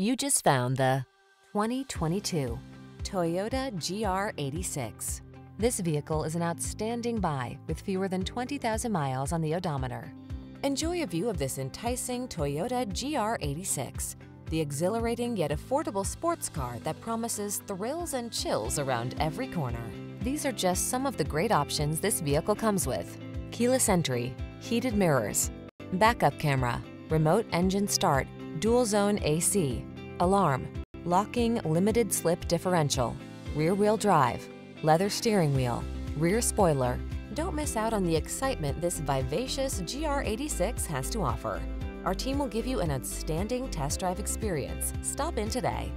You just found the 2022 Toyota GR86. This vehicle is an outstanding buy with fewer than 20,000 miles on the odometer. Enjoy a view of this enticing Toyota GR86, the exhilarating yet affordable sports car that promises thrills and chills around every corner. These are just some of the great options this vehicle comes with. Keyless entry, heated mirrors, backup camera, remote engine start, dual zone AC, alarm, locking limited slip differential, rear wheel drive, leather steering wheel, rear spoiler. Don't miss out on the excitement this vivacious GR86 has to offer. Our team will give you an outstanding test drive experience. Stop in today.